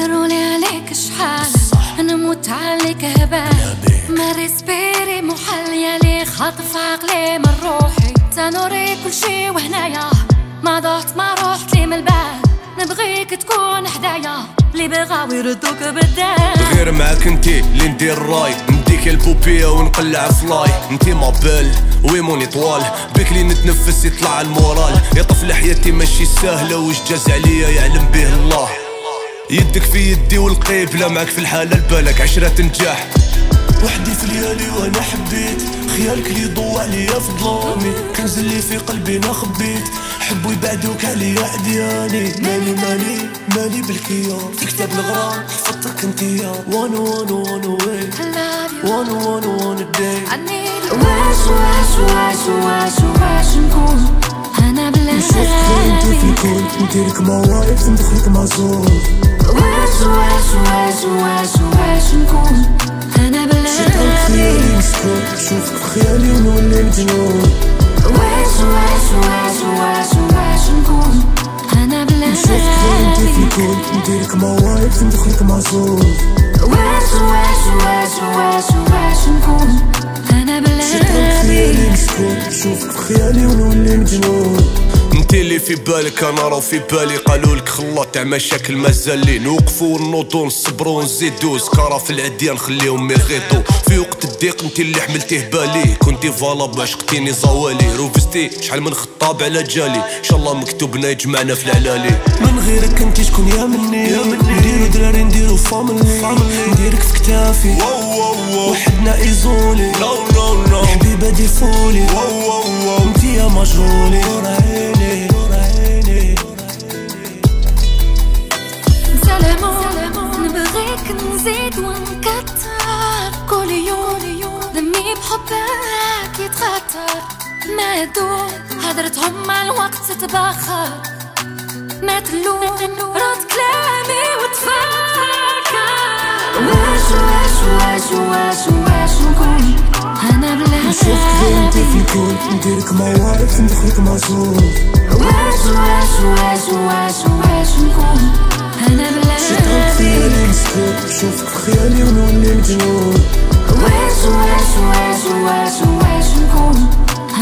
ترولي عليك شحال أنا موت عليك هبال ما ريسبيري محل يالي خاطف عقلي من روحي. تنوري كل شي وهنايا. ما ضعت ما روحت لي من البال. نبغيك تكون حدايا اللي بغاو يردوك بالدال. غير معاك انتي اللي ندير الراي. نديك البوبية ونقلع فلاي. انتي ما بال وي موني طوال. بيك لي نتنفس يطلع المورال. يا طفل حياتي ماشي سهلة وش جاز عليا يعلم به الله. يدك في يدي والقيبلة معك في الحالة البالك عشرة تنجح وحدي في ليالي وأنا حبيت خيالك اللي ضوى عليا في ظلامي كنز اللي في قلبي أنا خبيت حبوا يبعدوك عليا عدياني مالي مالي مالي بالكيان في كتاب الغرام حفظتك انتيا وأنا وأنا وأنا وين وأنا وأنا وأنا داي واش واش واش واش واش نكون أنا بلا انت في الكون نديرك مواقف ندخلك مع زور واش واش واش واش واش نكون أنا بلا خيالي مسكون شوفك في خيالي ونولي مجنون واش واش واش واش واش نكون أنا بلا انت في الكون نديرك مواقف ندخلك مع زور واش واش واش واش واش نكون أنا بلا خيالي مسكون شوفك في خيالي ونولي مجنون. انت اللي في بالك أنا راه في بالي. قالوا لك خلاط تاع مشاكل مازال نوقفوا ونوضوا نصبروا نزيدوا سكارة في العديان نخليهم يغيطوا في وقت الضيق انت اللي حملتيه بالي. كنتي فالاب عشقتيني زوالي. روفستي شحال من خطاب على جالي. إن شاء الله مكتوبنا يجمعنا في العلالي. من غيرك انت شكون يا مني؟ نديرو دراري نديرو فاملي نديرك في كتافي. وحدنا ايزولي حبيبه دي فولي. انت يا مجهولي نور عيني نور عيني سلامون نبغيك نزيد ونكتر. كل يوم دمي بحبك يتخطر ما دوم هدرتهم مع الوقت تتبخر ما تلوم رد كلامي وتفكر. واش واش واش واش واش. شوفك انت في الكون. نديرك مواقف ندخلك مع زور واش واش واش واش واش نكون؟ أنا بلا خيالي مسكون شوفك في خيالي ونولي مجنون. واش واش واش واش واش نكون؟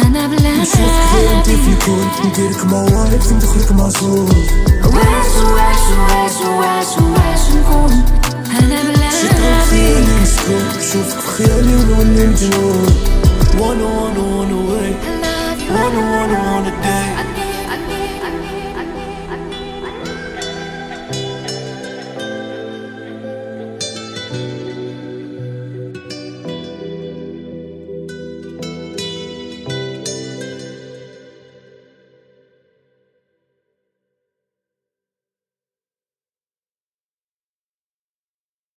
أنا بلا شوفك انت في الكون. نديرك مواقف ندخلك مع زور واش واش واش واش واش نكون؟ أنا بلا خيالي مسكون شوفك في خيالي ونولي مجنون. وأنا وأنا وأنا وين وأنا وأنا وأنا داي